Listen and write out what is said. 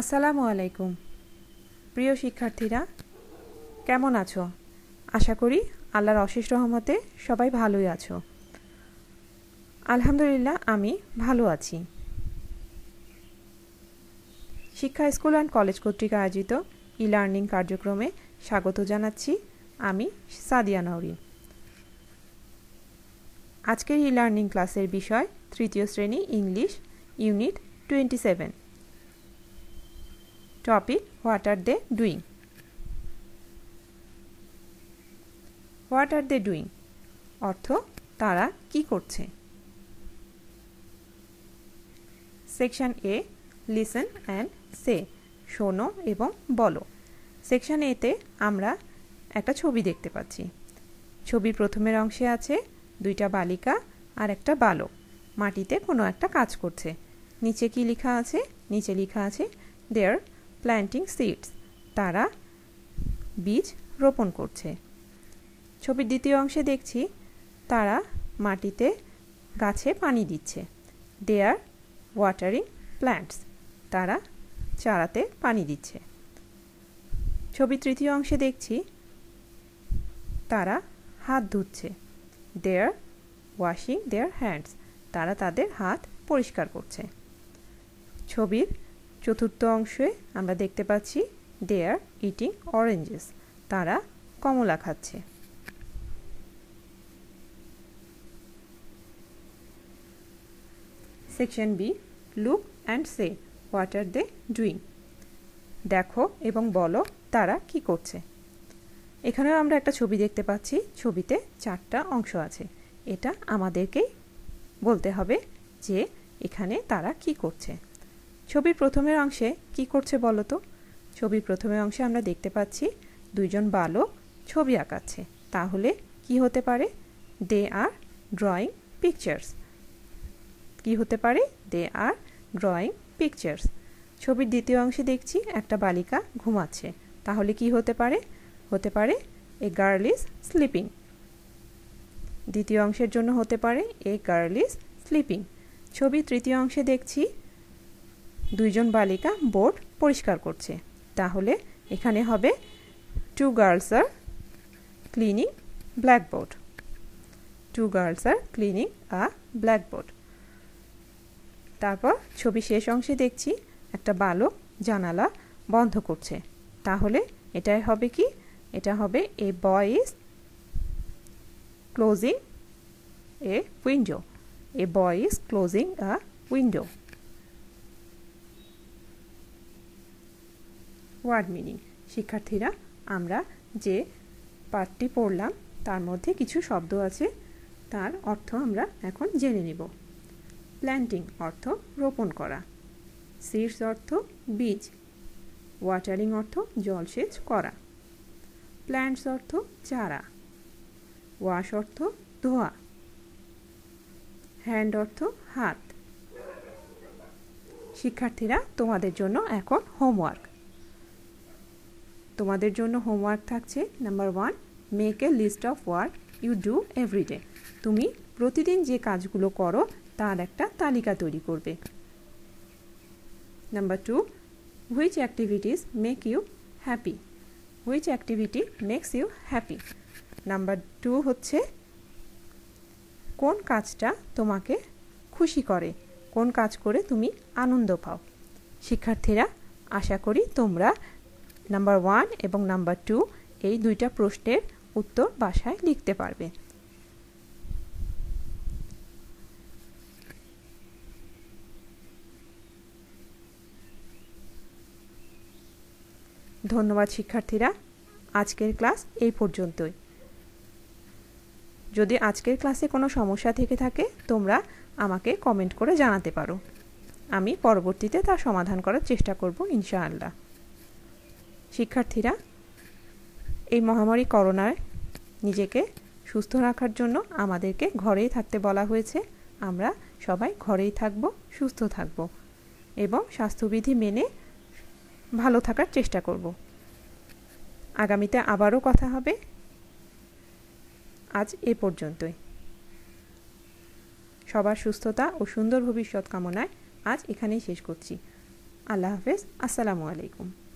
আসসালামু আলাইকুম। প্রিয় শিক্ষার্থীরা, কেমন আছো? আশা করি আল্লাহর অশেষ রহমতে সবাই ভালোই আছো। আলহামদুলিল্লাহ, আমি ভালো আছি। শিক্ষা স্কুল অ্যান্ড কলেজ কর্তৃক আয়োজিত ই লার্নিং কার্যক্রমে স্বাগত জানাচ্ছি আমি সাদিয়া নওরিন আজকের ই লার্নিং ক্লাসের বিষয় তৃতীয় শ্রেণি English unit twenty seven. Topic what are they doing what are they doing অর্থ, তারা কি করছে? Section A listen and say শোনো এবং বলো। সেকশন এতে আমরা একটা ছবি দেখতে পাচ্ছি। ছবির প্রথমের অংশে আছে দুইটা বালিকা আর একটা বালক। মাটিতে কোনো একটা কাজ করছে। নিচে কি লেখা আছে? নিচে লেখা আছে দেয়ার প্ল্যান্টিং সিডস তারা বীজ রোপণ করছে। ছবির দ্বিতীয় অংশে দেখছি, তারা মাটিতে গাছে পানি দিচ্ছে। দে আর ওয়াটারিং প্ল্যান্টস তারা চারাতে পানি দিচ্ছে। ছবির তৃতীয় অংশে দেখছি, তারা হাত ধুচ্ছে। দেয়ার ওয়াশিং দেয়ার হ্যান্ডস তারা তাদের হাত পরিষ্কার করছে। ছবির চতুর্থ অংশে আমরা দেখতে পাচ্ছি দে আর ইটিং অরেঞ্জেস তারা কমলা খাচ্ছে। Section B look and say what are they doing দেখো এবং বলো তারা কি করছে। এখানেও আমরা একটা ছবি দেখতে পাচ্ছি, ছবিতে চারটা অংশ আছে। এটা আমাদেরকেই বলতে হবে যে এখানে তারা কি করছে। ছবির প্রথমের অংশে কি করছে বলো তো? ছবির প্রথমের অংশে আমরা দেখতে পাচ্ছি দুইজন বালক ছবি আঁকাচ্ছে। তাহলে কি হতে পারে? দে আর ড্রয়িং পিকচার্স কি হতে পারে? দে আর ড্রয়িং পিকচার্স ছবির দ্বিতীয় অংশে দেখছি একটা বালিকা ঘুমাচ্ছে। তাহলে কি হতে পারে? হতে পারে এ গার্ল ইজ স্লিপিং দ্বিতীয় অংশের জন্য হতে পারে এ গার্ল ইজ স্লিপিং ছবির তৃতীয় অংশে দেখছি দুইজন বালিকা বোর্ড পরিষ্কার করছে। তাহলে এখানে হবে two girls are cleaning blackboard. Two girls are cleaning a blackboard. তারপর ছবি শেষ অংশে দেখছি একটা বালক জানালা বন্ধ করছে। তাহলে এটাই হবে কি? এটা হবে a boy is closing a window. A boy is closing a window. Word meaning. শিক্ষার্থীরা, আমরা যে পাঠটি পড়লাম, তার মধ্যে কিছু শব্দ আছে, তার অর্থ আমরা এখন জেনে নেব। প্ল্যান্টিং অর্থ রোপণ করা। সিডস অর্থ বীজ। ওয়াটারিং অর্থ জলসেচ করা। প্ল্যান্টস অর্থ চারা। ওয়াশ অর্থ ধোয়া। হ্যান্ড অর্থ হাত। শিক্ষার্থীরা, তোমাদের জন্য এখন হোমওয়ার্ক তোমাদের জন্য হোমওয়ার্ক থাকছে। Number one make a list of work you do everyday তুমি প্রতিদিন যে কাজগুলো করো, তার একটা তালিকা তৈরি করবে। Number two which activities make you happy which activity makes you happy number two হচ্ছে, কোন কাজটা তোমাকে খুশি করে? কোন কাজ করে তুমি আনন্দ পাও? শিক্ষার্থীরা, আশা করি তোমরা নাম্বার ওয়ান এবং নাম্বার টু এই দুইটা প্রশ্নের উত্তর বাসায় লিখতে পারবে। ধন্যবাদ শিক্ষার্থীরা, আজকের ক্লাস এই পর্যন্তই। যদি আজকের ক্লাসে কোনো সমস্যা থেকে থাকে, তোমরা আমাকে কমেন্ট করে জানাতে পারো। আমি পরবর্তীতে তার সমাধান করার চেষ্টা করব ইনশাআল্লাহ। শিক্ষার্থীরা এই মহামারী করোনায় নিজেকে সুস্থ রাখার জন্য আমাদেরকে ঘরেই থাকতে বলা হয়েছে। আমরা সবাই ঘরেই থাকব, সুস্থ থাকব এবং স্বাস্থ্যবিধি মেনে ভালো থাকার চেষ্টা করব। আগামীতে আবারও কথা হবে। আজ এ পর্যন্তই। সবার সুস্থতা ও সুন্দর ভবিষ্যৎ কামনায় আজ এখানেই শেষ করছি। আল্লাহ হাফেজ। আসসালামু আলাইকুম।